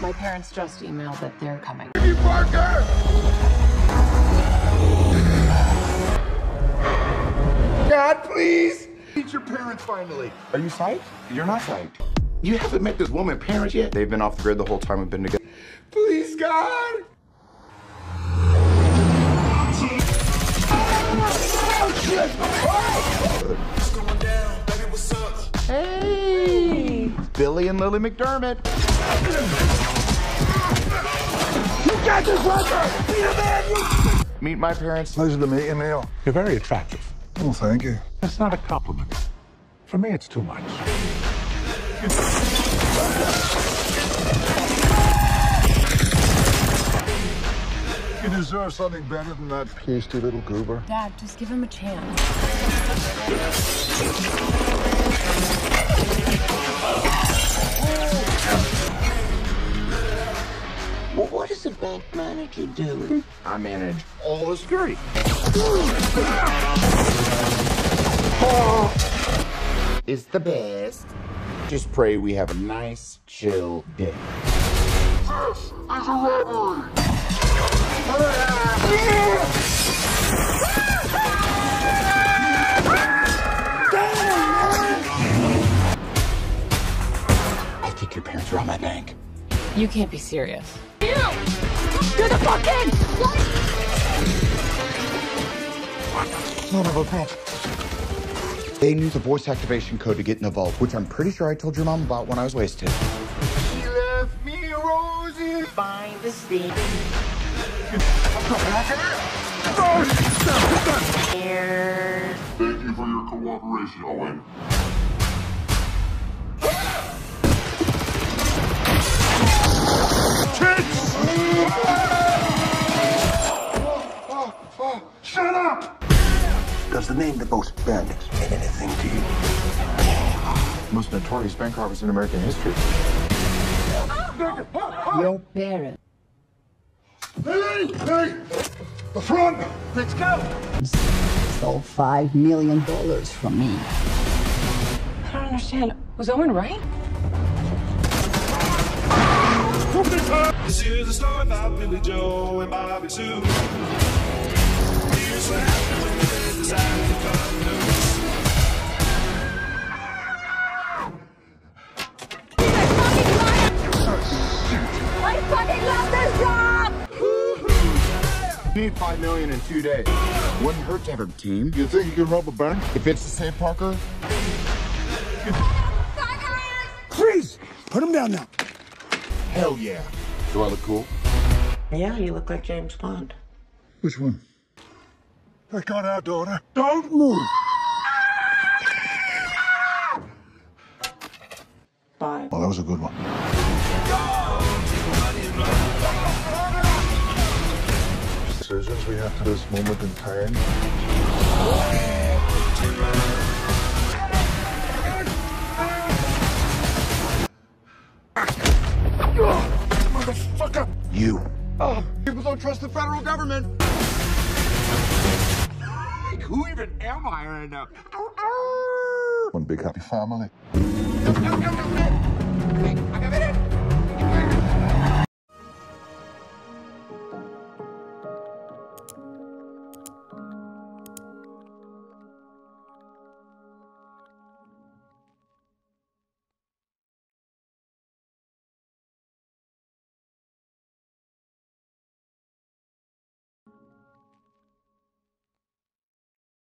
My parents just emailed that they're coming. Ricky Parker! Dad, please! Meet your parents finally. Are you psyched? You're not psyched. You haven't met this woman parents yet? They've been off the grid the whole time we've been together. Please, God! Hey! Billy and Lily McDermott. You got this, Roger! Be a man, you... Meet my parents. Pleasure to meet you, Neil. You're very attractive. Oh, thank you. That's not a compliment. For me, it's too much. You deserve something better than that pasty little goober. Dad, just give him a chance. What bank manager do? I manage all the security. It's the best. Just pray we have a nice, chill day. I think your parents robbed my bank. You can't be serious. Son of a bitch. They knew the voice activation code to get in the vault, which I'm pretty sure I told your mom about when I was wasted. He left me Rosie. Find the stick. Here. Thank you for your cooperation, Owen. Does the name the Ghost Bandits mean anything to you? Most notorious bank robbers in American history. Your parents. Hey, hey! The front! Let's go! Stole five million dollars from me. I don't understand. Was Owen right? This is a story about Billy Joe and Bobby Sue. Need five million in two days. Wouldn't hurt to have a team. You think you can rob a bank? If it's the same Parker, Freeze! Put him down now. hell yeah. Do I look cool? Yeah, you look like James Bond. Which one? I got our daughter. Don't move. Bye. Well, that was a good one. Decisions we have to this moment in time. Motherfucker! You. Ah, people don't trust the federal government. Who even am I right now? One big happy family. Go, go, go, go.